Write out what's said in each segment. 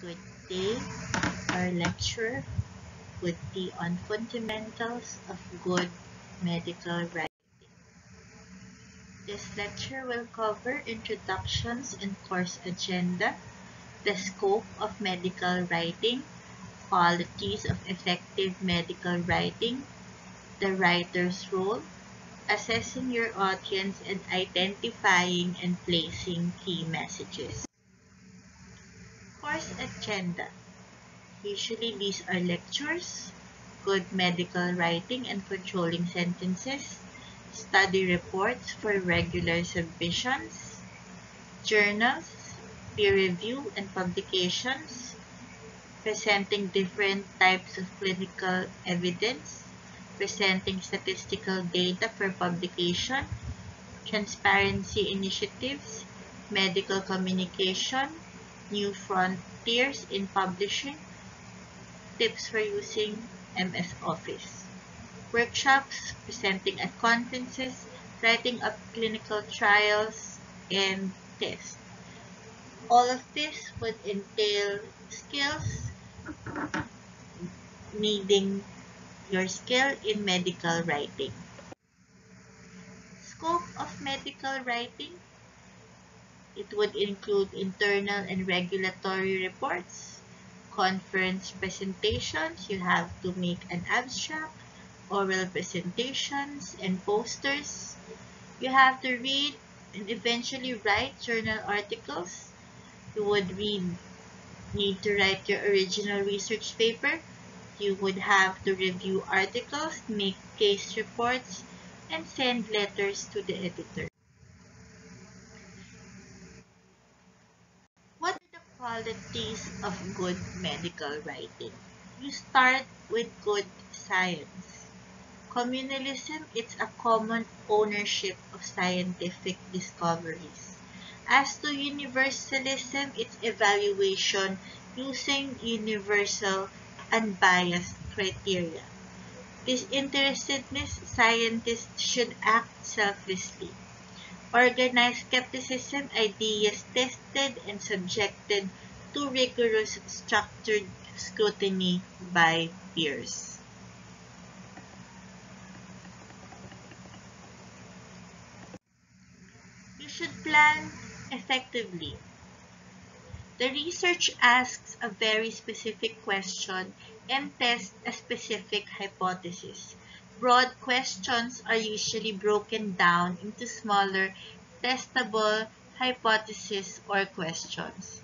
Good day. Our lecture would be on fundamentals of good medical writing. This lecture will cover introductions and course agenda, the scope of medical writing, qualities of effective medical writing, the writer's role, assessing your audience and identifying and placing key messages. Course agenda. Usually these are lectures, good medical writing and controlling sentences, study reports for regular submissions, journals, peer review and publications, presenting different types of clinical evidence, presenting statistical data for publication, transparency initiatives, medical communication, new frontiers in publishing, tips for using MS Office, workshops, presenting at conferences, writing up clinical trials, and tests. All of this would entail skills needing your skill in medical writing. Scope of medical writing it would include internal and regulatory reports, conference presentations, you have to make an abstract, oral presentations, and posters. You have to read and eventually write journal articles. You would read, need to write your original research paper. You would have to review articles, make case reports, and send letters to the editor. Qualities of good medical writing. You start with good science. Communalism is a common ownership of scientific discoveries. As to universalism, it's evaluation using universal unbiased criteria. Disinterestedness, scientists should act selflessly. Organized skepticism, ideas tested and subjected to rigorous structured scrutiny by peers. You should plan effectively. The research asks a very specific question and tests a specific hypothesis. Broad questions are usually broken down into smaller, testable hypotheses or questions.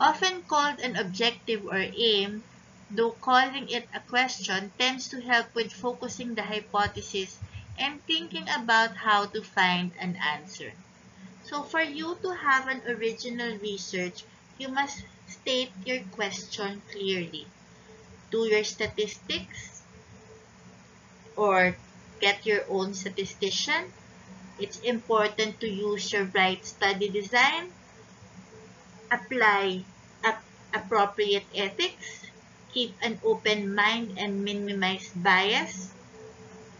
Often called an objective or aim, though calling it a question tends to help with focusing the hypothesis and thinking about how to find an answer. So for you to have an original research, you must state your question clearly. Do your statistics, or get your own statistician. It's important to use your right study design, apply ap appropriate ethics, keep an open mind and minimize bias,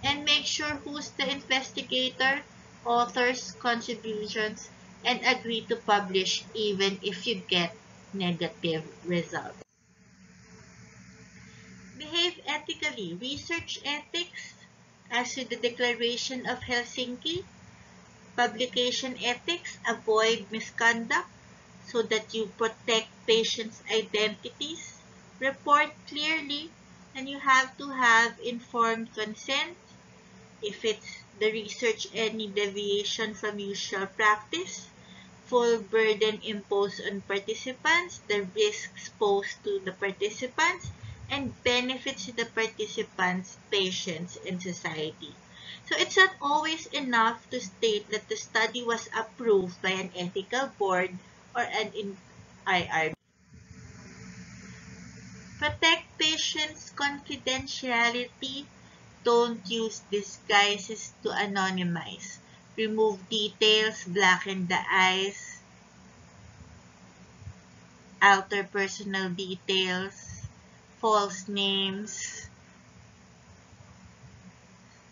and make sure who's the investigator, authors, contributions, and agree to publish even if you get negative results. Ethically. Research ethics, as with the Declaration of Helsinki. Publication ethics, avoid misconduct so that you protect patients' identities. Report clearly, and you have to have informed consent. If it's the research any deviation from usual practice, full burden imposed on participants, the risks posed to the participants, and benefits the participants, patients, and society. So it's not always enough to state that the study was approved by an ethical board or an IRB. Protect patients' confidentiality. Don't use disguises to anonymize. Remove details, blacken the eyes, alter personal details, false names.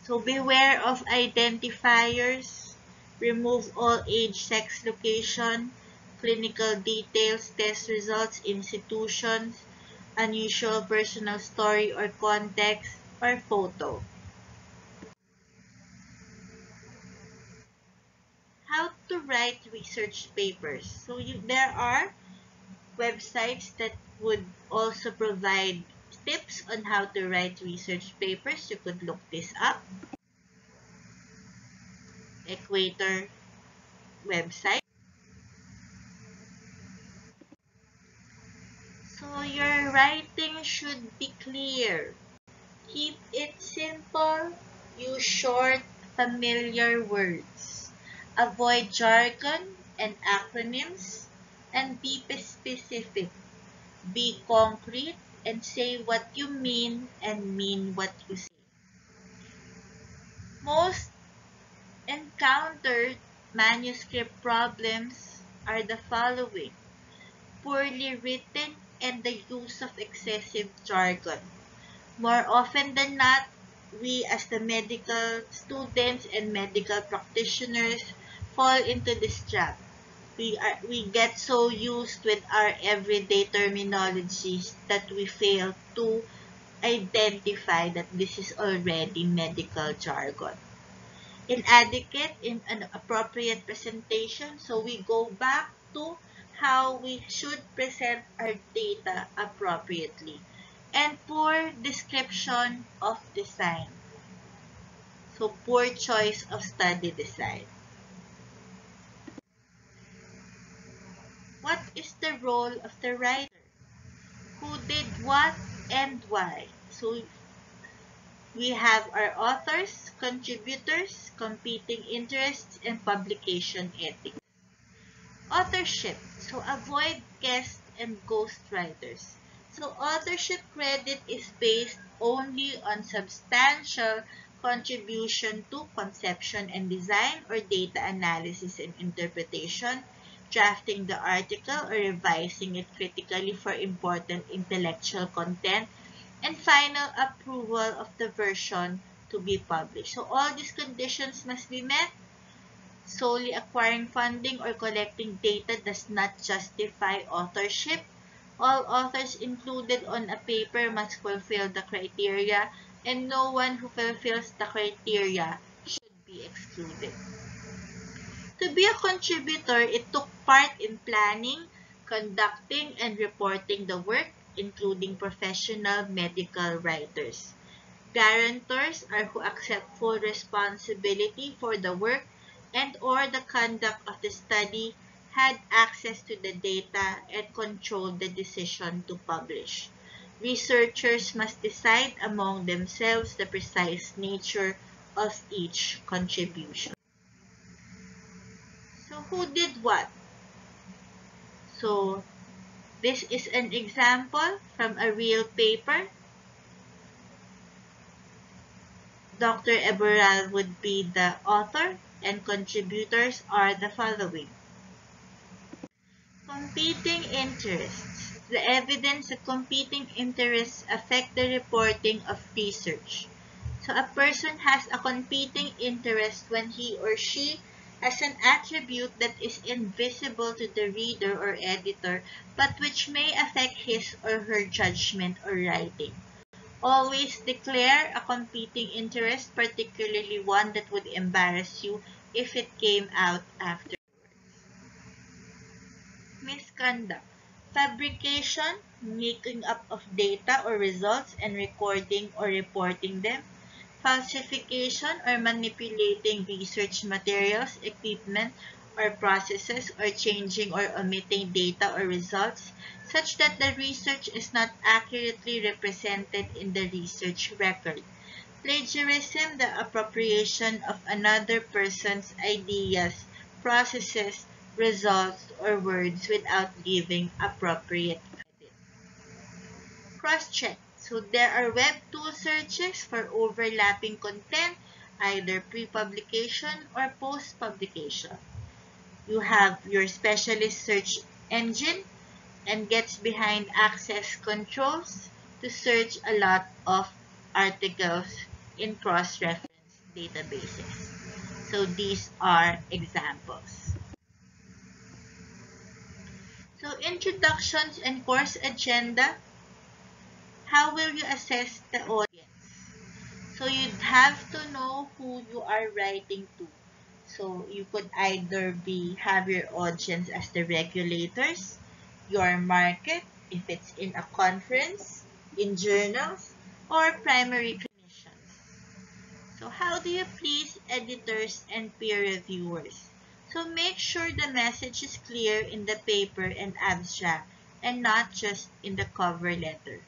So beware of identifiers. Remove all age, sex, location, clinical details, test results, institutions, unusual personal story or context, or photo. How to write research papers. So you, there are websites that would also provide tips on how to write research papers. You could look this up. Equator website. So your writing should be clear. Keep it simple. Use short, familiar words. Avoid jargon and acronyms and be specific. Be concrete and say what you mean and mean what you say. Most encountered manuscript problems are the following. Poorly written and the use of excessive jargon. More often than not, we as the medical students and medical practitioners fall into this trap. We, are, we get so used with our everyday terminologies that we fail to identify that this is already medical jargon. Inadequate in an appropriate presentation, so we go back to how we should present our data appropriately and poor description of design. So, poor choice of study design. What is the role of the writer? Who did what and why? So, we have our authors, contributors, competing interests, and publication ethics. Authorship. So, avoid guest and ghostwriters. So, authorship credit is based only on substantial contribution to conception and design or data analysis and interpretation, drafting the article or revising it critically for important intellectual content, and final approval of the version to be published. So all these conditions must be met. Solely acquiring funding or collecting data does not justify authorship. All authors included on a paper must fulfill the criteria and no one who fulfills the criteria should be excluded. To be a contributor, it took part in planning, conducting, and reporting the work, including professional medical writers. Guarantors are who accept full responsibility for the work and or the conduct of the study, had access to the data, and controlled the decision to publish. Researchers must decide among themselves the precise nature of each contribution. So, who did what? So, this is an example from a real paper. Dr. Eberald would be the author and contributors are the following. Competing interests. The evidence of competing interests affect the reporting of research. So a person has a competing interest when he or she as an attribute that is invisible to the reader or editor, but which may affect his or her judgment or writing. Always declare a competing interest, particularly one that would embarrass you if it came out afterwards. Misconduct. Fabrication, making up of data or results and recording or reporting them falsification or manipulating research materials, equipment, or processes, or changing or omitting data or results such that the research is not accurately represented in the research record. Plagiarism, the appropriation of another person's ideas, processes, results, or words without giving appropriate credit. Cross-check. So there are web tool searches for overlapping content, either pre-publication or post-publication. You have your specialist search engine and gets behind access controls to search a lot of articles in cross-reference databases. So these are examples. So introductions and course agenda. How will you assess the audience? So you'd have to know who you are writing to. So you could either be have your audience as the regulators, your market, if it's in a conference, in journals, or primary clinicians. So how do you please editors and peer reviewers? So make sure the message is clear in the paper and abstract and not just in the cover letter.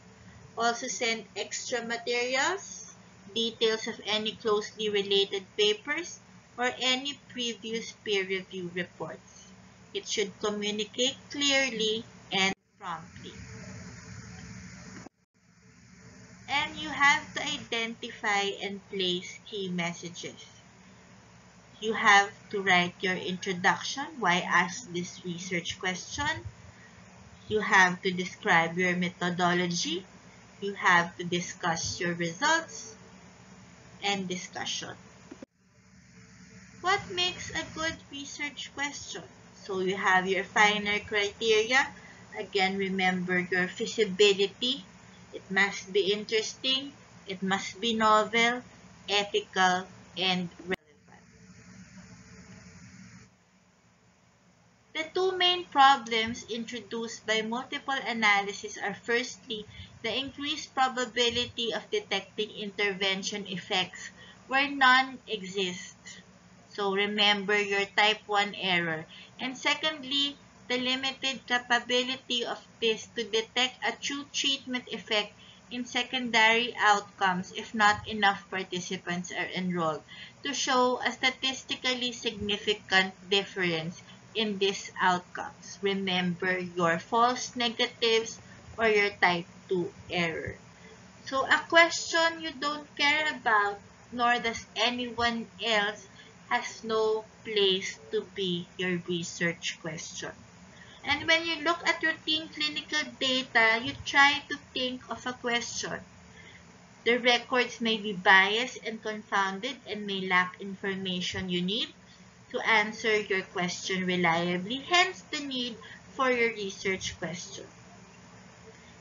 Also send extra materials, details of any closely related papers, or any previous peer review reports. It should communicate clearly and promptly. And you have to identify and place key messages you have to write your introduction, why ask this research question. You have to describe your methodology. You have to discuss your results and discussion. What makes a good research question? So you have your FINER criteria. Again, remember your feasibility. It must be interesting. It must be novel, ethical, and relevant. The two main problems introduced by multiple analysis are firstly, the increased probability of detecting intervention effects where none exist. So remember your type 1 error. And secondly, the limited capability of this to detect a true treatment effect in secondary outcomes if not enough participants are enrolled to show a statistically significant difference in these outcomes. Remember your false negatives or your type 2 error. So a question you don't care about nor does anyone else has no place to be your research question. And when you look at routine clinical data, you try to think of a question. The records may be biased and confounded and may lack information you need to answer your question reliably, hence the need for your research question.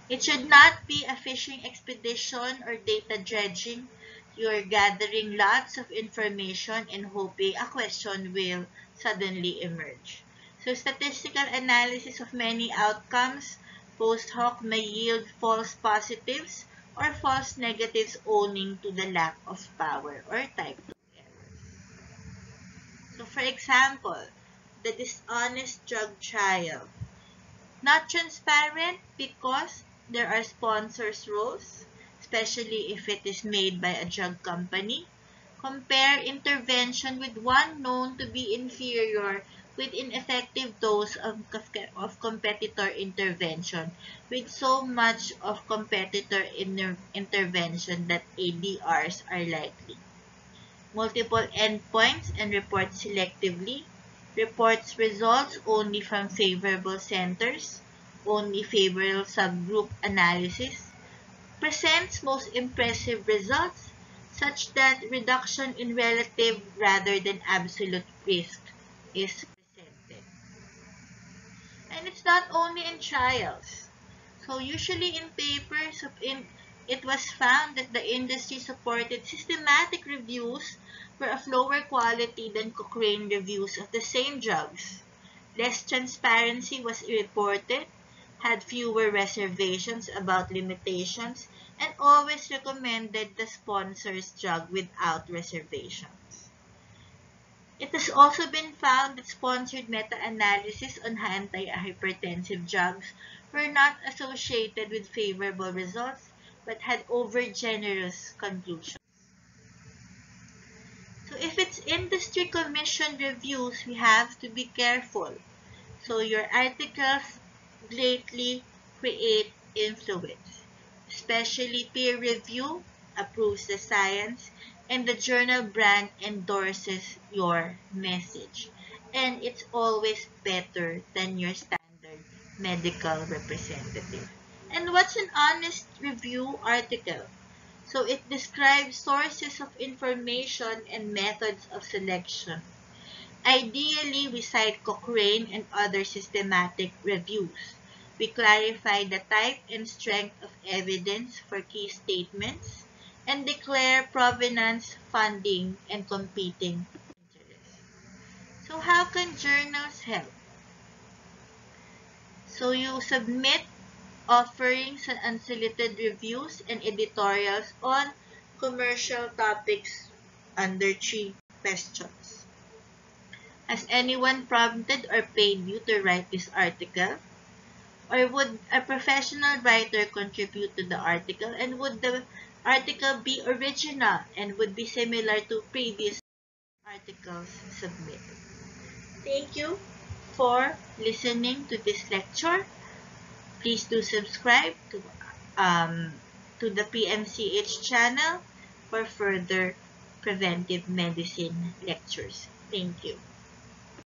It should not be a fishing expedition or data dredging. You are gathering lots of information and hoping a question will suddenly emerge. So statistical analysis of many outcomes post hoc may yield false positives or false negatives owing to the lack of power or type 2. So, for example, the dishonest drug trial. Not transparent because there are sponsors roles, especially if it is made by a drug company. Compare intervention with one known to be inferior with ineffective dose of, of competitor intervention with so much of competitor inter intervention that ADRs are likely. Multiple endpoints and report selectively, reports results only from favorable centers, only favorable subgroup analysis, presents most impressive results such that reduction in relative rather than absolute risk is presented. And it's not only in trials. So usually in papers it was found that the industry supported systematic reviews were of lower quality than Cochrane reviews of the same drugs. Less transparency was reported, had fewer reservations about limitations, and always recommended the sponsor's drug without reservations. It has also been found that sponsored meta-analysis on antihypertensive drugs were not associated with favorable results but had over-generous conclusions. So if it's industry commission reviews, we have to be careful. So your articles greatly create influence, especially peer review approves the science and the journal brand endorses your message. And it's always better than your standard medical representative. And what's an honest review article? So it describes sources of information and methods of selection. Ideally, we cite Cochrane and other systematic reviews. We clarify the type and strength of evidence for key statements and declare provenance, funding, and competing interests. So how can journals help? So you submit offerings and unsolicited reviews and editorials on commercial topics under three questions. Has anyone prompted or paid you to write this article? Or would a professional writer contribute to the article? And would the article be original and would be similar to previous articles submitted? Thank you for listening to this lecture. Please do subscribe to, um, to the PMCH channel for further preventive medicine lectures. Thank you.